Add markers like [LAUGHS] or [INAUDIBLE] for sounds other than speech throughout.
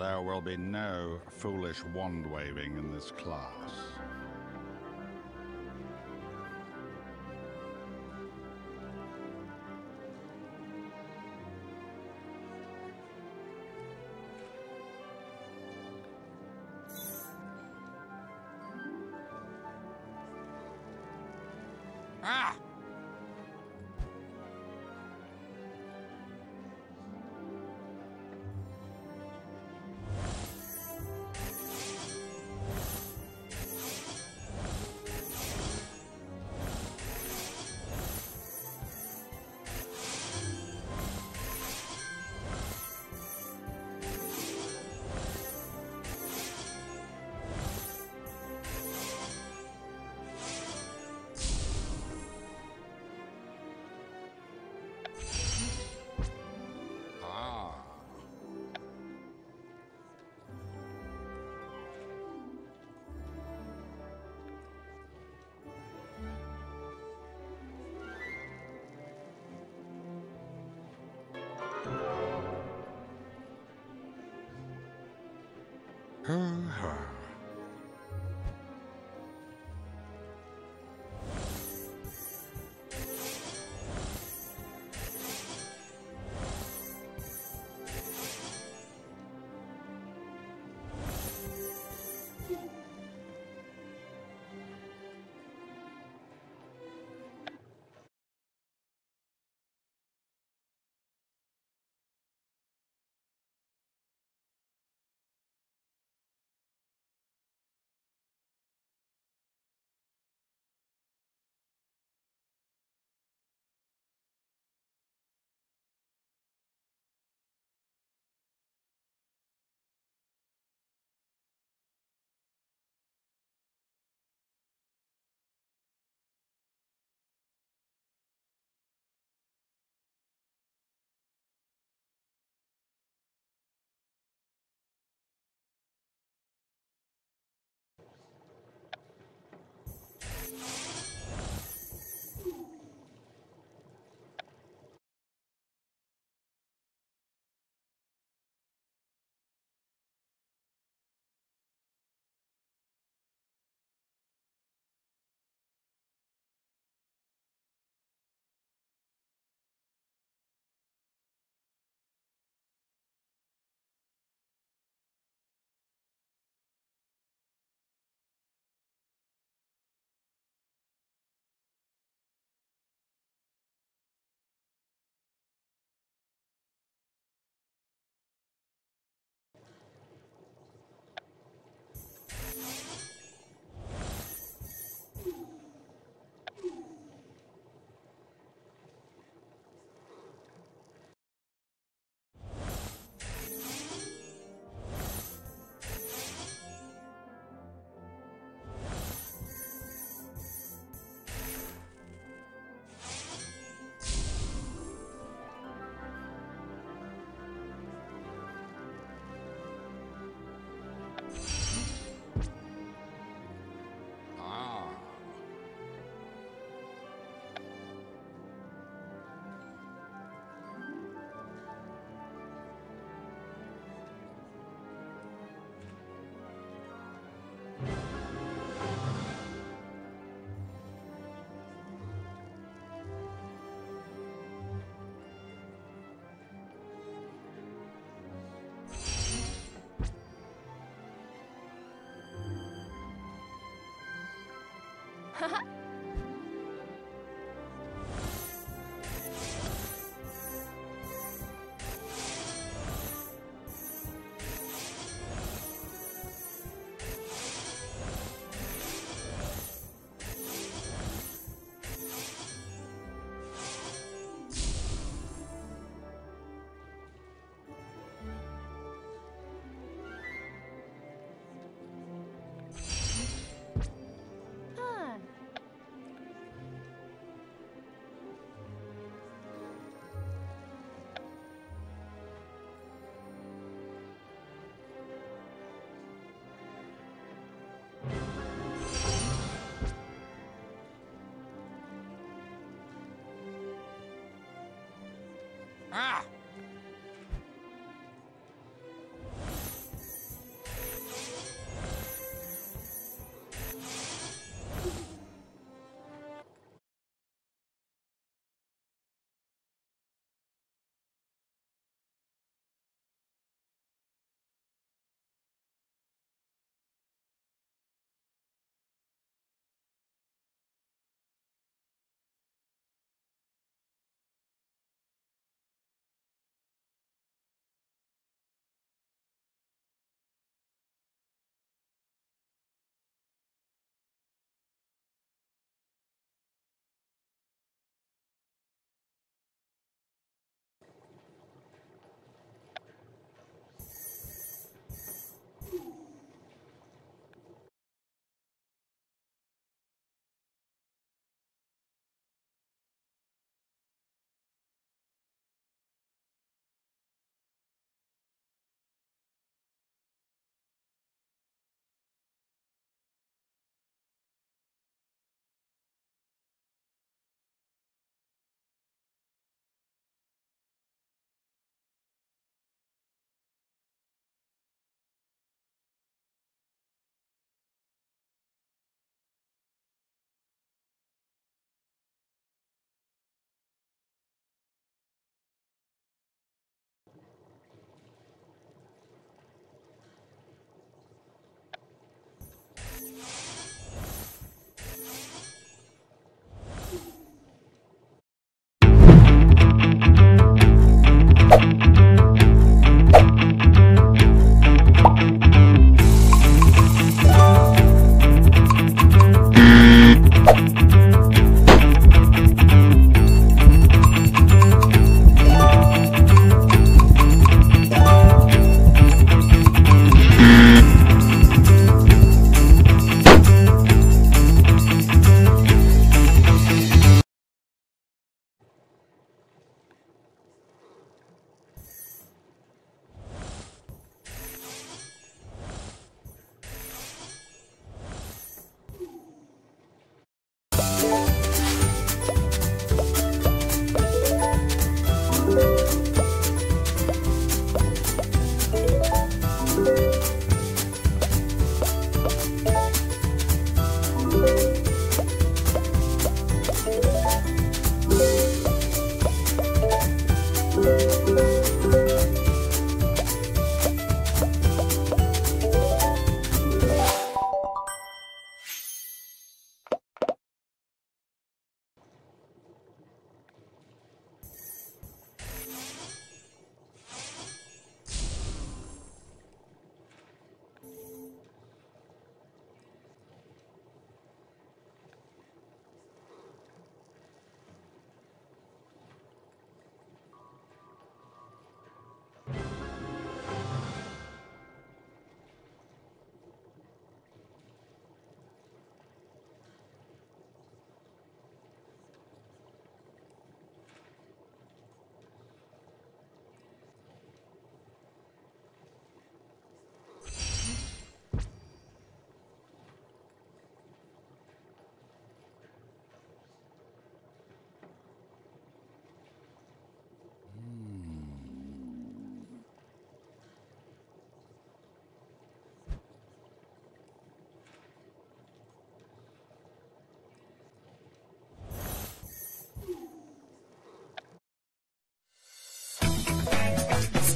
There will be no foolish wand waving in this class. Ah! Ah. Ah. [LAUGHS] Ah!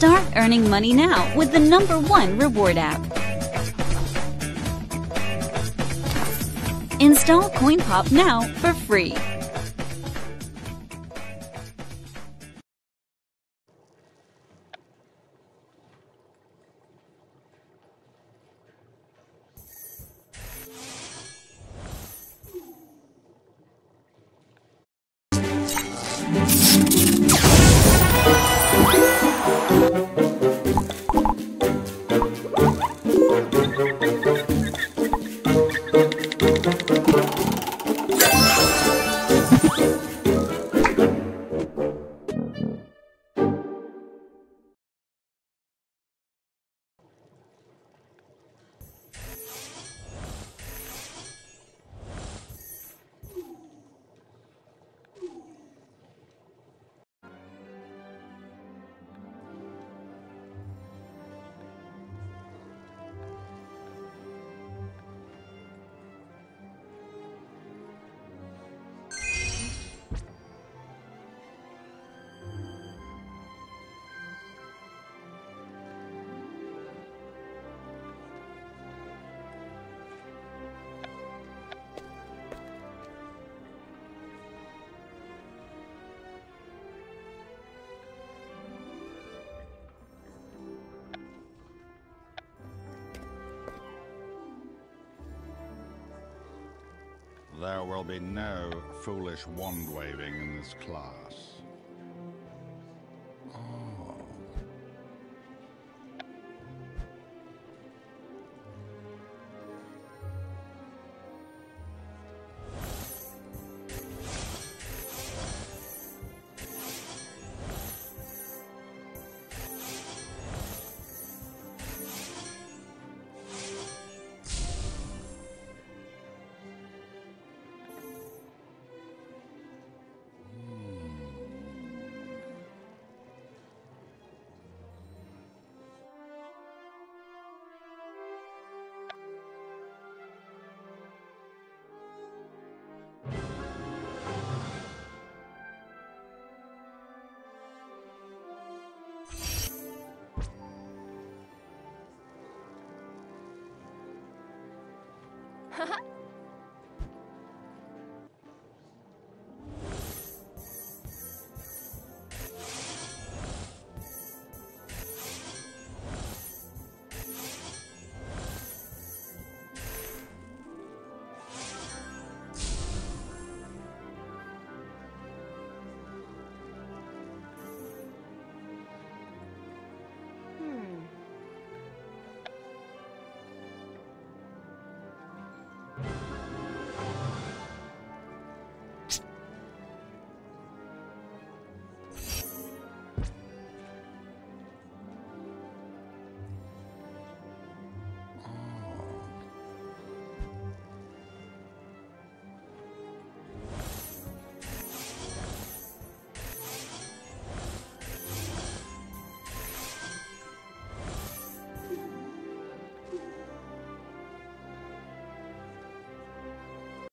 Start earning money now with the number one reward app. Install CoinPop now for free. There will be no foolish wand waving in this class. 哈 [LAUGHS] 哈